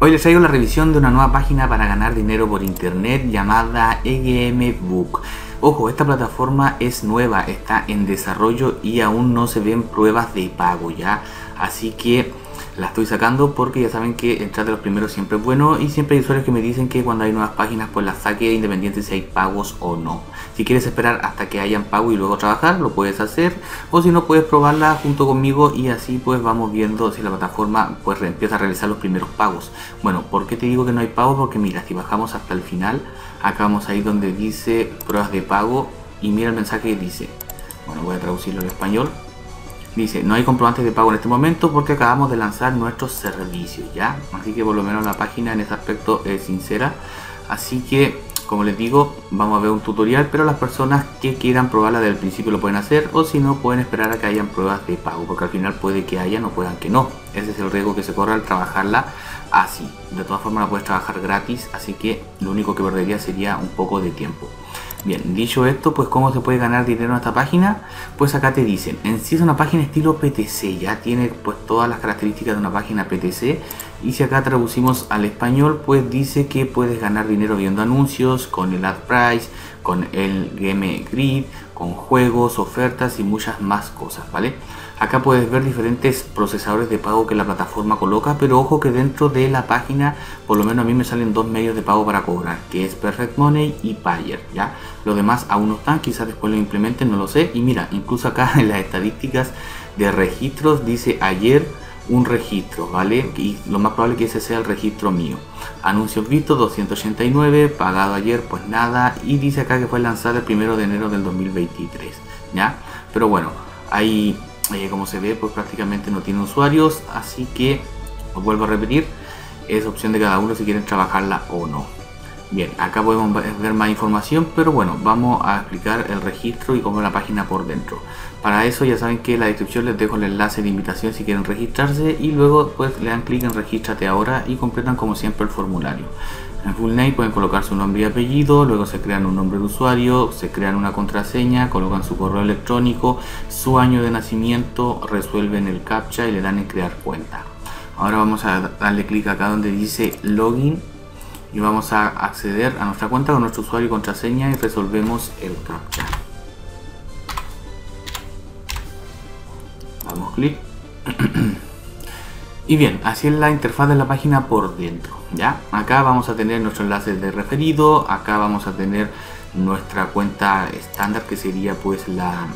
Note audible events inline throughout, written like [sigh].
Hoy les traigo la revisión de una nueva página para ganar dinero por internet llamada EGM Book. Ojo, esta plataforma es nueva, está en desarrollo y aún no se ven pruebas de pago ya. Así que la estoy sacando porque ya saben que entrar de los primeros siempre es bueno y siempre hay usuarios que me dicen que cuando hay nuevas páginas pues las saque independiente si hay pagos o no. Si quieres esperar hasta que hayan pago y luego trabajar, lo puedes hacer o si no puedes probarla junto conmigo y así pues vamos viendo si la plataforma pues empieza a realizar los primeros pagos. Bueno, ¿por qué te digo que no hay pago? Porque mira, si bajamos hasta el final, acá vamos ahí donde dice pruebas de pago y mira el mensaje que dice. Bueno, voy a traducirlo al español Dice, no hay comprobantes de pago en este momento porque acabamos de lanzar nuestros servicios, ¿ya? Así que por lo menos la página en ese aspecto es sincera. Así que, como les digo, vamos a ver un tutorial, pero las personas que quieran probarla desde el principio lo pueden hacer o si no pueden esperar a que hayan pruebas de pago, porque al final puede que haya, no puedan que no. Ese es el riesgo que se corre al trabajarla así. De todas formas la puedes trabajar gratis, así que lo único que perdería sería un poco de tiempo. Bien, dicho esto, pues cómo se puede ganar dinero en esta página, pues acá te dicen, en sí es una página estilo PTC, ya tiene pues todas las características de una página PTC y si acá traducimos al español, pues dice que puedes ganar dinero viendo anuncios, con el ad price, con el game grid, con juegos, ofertas y muchas más cosas, ¿vale? Acá puedes ver diferentes procesadores de pago que la plataforma coloca, pero ojo que dentro de la página, por lo menos a mí me salen dos medios de pago para cobrar, que es Perfect Money y Payer, ¿ya? Los demás aún no están, quizás después lo implementen, no lo sé. Y mira, incluso acá [laughs] en las estadísticas de registros dice ayer un registro, ¿vale? Y lo más probable que ese sea el registro mío. Anuncios vistos 289, pagado ayer pues nada y dice acá que fue lanzado el primero de enero del 2023, ¿ya? Pero bueno, ahí eh, como se ve pues prácticamente no tiene usuarios así que os vuelvo a repetir es opción de cada uno si quieren trabajarla o no bien acá podemos ver más información pero bueno vamos a explicar el registro y cómo la página por dentro. Para eso ya saben que en la descripción les dejo el enlace de invitación si quieren registrarse y luego pues le dan clic en regístrate ahora y completan como siempre el formulario. En full name pueden colocar su nombre y apellido, luego se crean un nombre de usuario, se crean una contraseña, colocan su correo electrónico, su año de nacimiento, resuelven el captcha y le dan en crear cuenta. Ahora vamos a darle clic acá donde dice login y vamos a acceder a nuestra cuenta con nuestro usuario y contraseña y resolvemos el captcha. Damos clic. [clears throat] Y bien, así es la interfaz de la página por dentro. ¿ya? Acá vamos a tener nuestro enlace de referido, acá vamos a tener nuestra cuenta estándar que sería pues la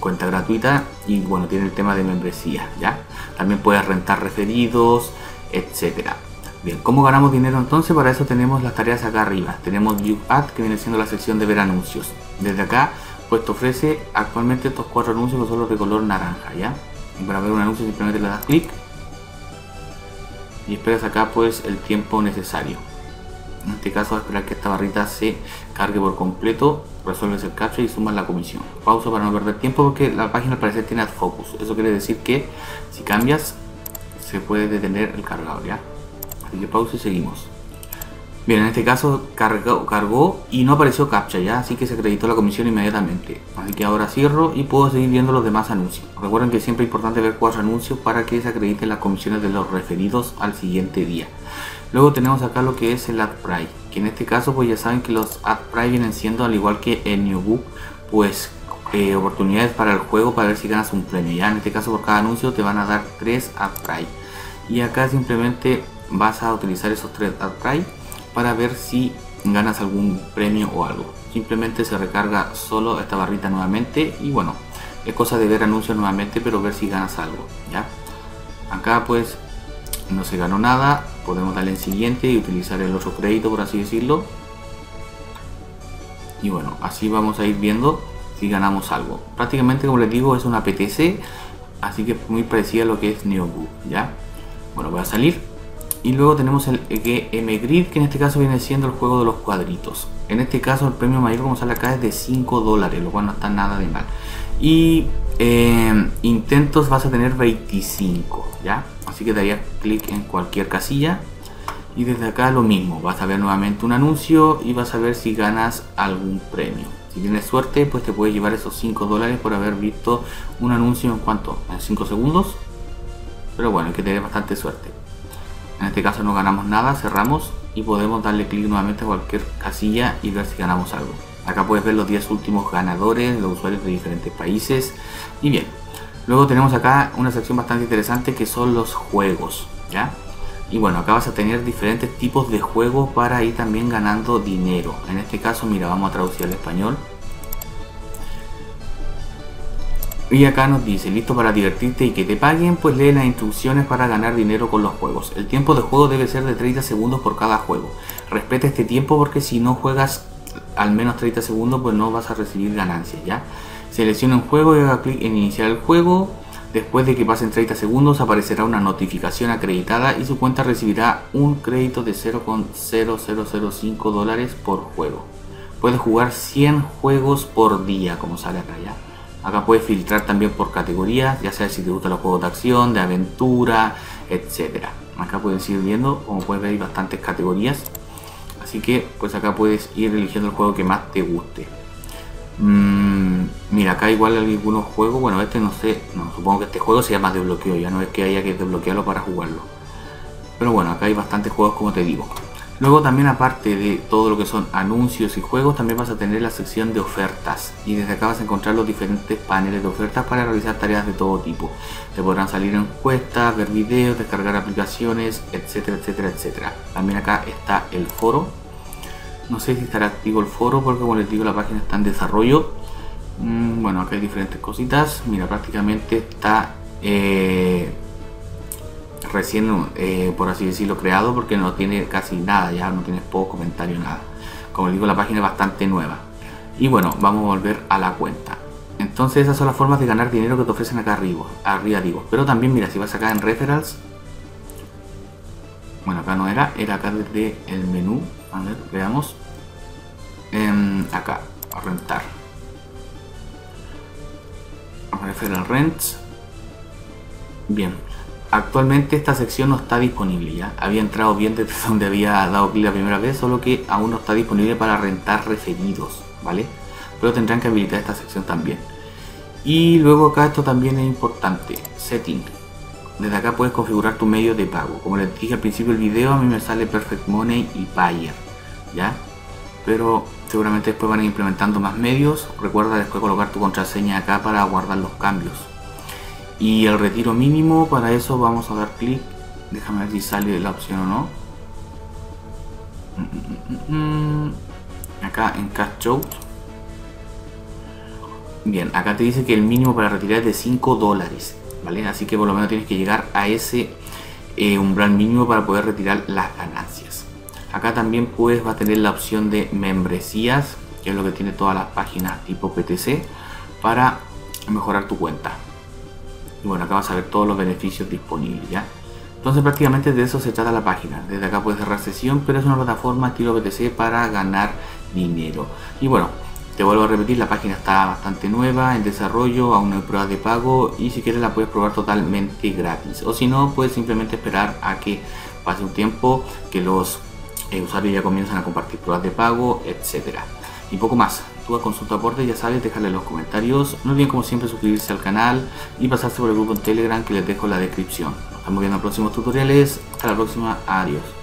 cuenta gratuita y bueno, tiene el tema de membresía, ¿ya? También puedes rentar referidos, etcétera. Bien, ¿cómo ganamos dinero entonces? Para eso tenemos las tareas acá arriba. Tenemos View Ad, que viene siendo la sección de ver anuncios. Desde acá, pues te ofrece actualmente estos cuatro anuncios que son los de color naranja, ¿ya? Y para ver un anuncio simplemente le das clic y esperas acá pues el tiempo necesario. En este caso esperar que esta barrita se cargue por completo, resuelves el captcha y sumas la comisión. Pausa para no perder tiempo porque la página al parecer tiene ad focus. Eso quiere decir que si cambias se puede detener el cargador ya. Así pausa y seguimos. Bien, en este caso cargó, cargó y no apareció captcha ya, así que se acreditó la comisión inmediatamente. Así que ahora cierro y puedo seguir viendo los demás anuncios. Recuerden que siempre es importante ver cuatro anuncios para que se acrediten las comisiones de los referidos al siguiente día. Luego tenemos acá lo que es el ad price, que en este caso pues ya saben que los ad price vienen siendo al igual que en Newbook, pues eh, oportunidades para el juego para ver si ganas un premio. Ya en este caso por cada anuncio te van a dar tres ad price. Y acá simplemente vas a utilizar esos tres price para ver si ganas algún premio o algo. Simplemente se recarga solo esta barrita nuevamente y bueno, es cosa de ver anuncios nuevamente pero ver si ganas algo, ¿ya? Acá pues no se ganó nada, podemos darle en siguiente y utilizar el otro crédito por así decirlo. Y bueno, así vamos a ir viendo si ganamos algo. Prácticamente como les digo es una PTC, así que muy parecida a lo que es NeoBook, ¿ya? Bueno, voy a salir y luego tenemos el GM Grid, que en este caso viene siendo el juego de los cuadritos. En este caso el premio mayor como sale acá es de 5 dólares, lo cual no está nada de mal. Y eh, intentos vas a tener 25, ¿ya? Así que daría clic en cualquier casilla. Y desde acá lo mismo, vas a ver nuevamente un anuncio y vas a ver si ganas algún premio. Si tienes suerte, pues te puedes llevar esos 5 dólares por haber visto un anuncio en cuanto, en 5 segundos. Pero bueno, hay que tener bastante suerte. En este caso no ganamos nada, cerramos y podemos darle clic nuevamente a cualquier casilla y ver si ganamos algo. Acá puedes ver los 10 últimos ganadores, los usuarios de diferentes países. Y bien, luego tenemos acá una sección bastante interesante que son los juegos. ¿ya? Y bueno, acá vas a tener diferentes tipos de juegos para ir también ganando dinero. En este caso, mira, vamos a traducir al español. Y acá nos dice, listo para divertirte y que te paguen, pues lee las instrucciones para ganar dinero con los juegos. El tiempo de juego debe ser de 30 segundos por cada juego. Respeta este tiempo porque si no juegas al menos 30 segundos, pues no vas a recibir ganancias, ¿ya? Selecciona un juego y haga clic en iniciar el juego. Después de que pasen 30 segundos aparecerá una notificación acreditada y su cuenta recibirá un crédito de 0,0005 dólares por juego. Puedes jugar 100 juegos por día, como sale acá ya. Acá puedes filtrar también por categorías, ya sea si te gustan los juegos de acción, de aventura, etcétera. Acá puedes ir viendo, como puedes ver hay bastantes categorías. Así que pues acá puedes ir eligiendo el juego que más te guste. Mm, mira, acá igual hay algunos juegos, bueno este no sé, no, supongo que este juego se llama desbloqueo, ya no es que haya que desbloquearlo para jugarlo. Pero bueno, acá hay bastantes juegos como te digo. Luego también aparte de todo lo que son anuncios y juegos, también vas a tener la sección de ofertas. Y desde acá vas a encontrar los diferentes paneles de ofertas para realizar tareas de todo tipo. Te podrán salir encuestas, ver videos, descargar aplicaciones, etcétera, etcétera, etcétera. También acá está el foro. No sé si estará activo el foro porque como les digo la página está en desarrollo. Mm, bueno, acá hay diferentes cositas. Mira, prácticamente está... Eh, recién, eh, por así decirlo, creado porque no tiene casi nada, ya no tiene poco comentario, nada. Como digo, la página es bastante nueva. Y bueno, vamos a volver a la cuenta. Entonces esas son las formas de ganar dinero que te ofrecen acá arriba, arriba digo. Pero también mira, si vas acá en referrals, bueno acá no era, era acá desde el menú, a ver, veamos, em, acá, a rentar, referral rents, bien, Actualmente esta sección no está disponible ya. Había entrado bien desde [laughs] donde había dado clic la primera vez, solo que aún no está disponible para rentar referidos, ¿vale? Pero tendrán que habilitar esta sección también. Y luego acá esto también es importante, setting. Desde acá puedes configurar tu medio de pago. Como les dije al principio del video, a mí me sale Perfect Money y Payer, ¿ya? Pero seguramente después van a ir implementando más medios. Recuerda después colocar tu contraseña acá para guardar los cambios y el retiro mínimo para eso vamos a dar clic. Déjame ver si sale la opción o no. Mm, mm, mm, acá en cash out. Bien acá te dice que el mínimo para retirar es de 5 dólares vale así que por lo menos tienes que llegar a ese eh, umbral mínimo para poder retirar las ganancias. Acá también puedes va a tener la opción de membresías que es lo que tiene todas las páginas tipo PTC para mejorar tu cuenta y bueno, acá vas a ver todos los beneficios disponibles, ¿ya? Entonces prácticamente de eso se trata la página. Desde acá puedes cerrar sesión, pero es una plataforma estilo BTC para ganar dinero. Y bueno, te vuelvo a repetir, la página está bastante nueva, en desarrollo, aún no hay pruebas de pago y si quieres la puedes probar totalmente gratis. O si no, puedes simplemente esperar a que pase un tiempo, que los eh, usuarios ya comienzan a compartir pruebas de pago, etcétera y poco más. Tú con su aporte, ya sabes, dejarle en los comentarios. No olviden como siempre suscribirse al canal y pasarse por el grupo en Telegram que les dejo en la descripción. Nos estamos viendo en próximos tutoriales. Hasta la próxima. Adiós.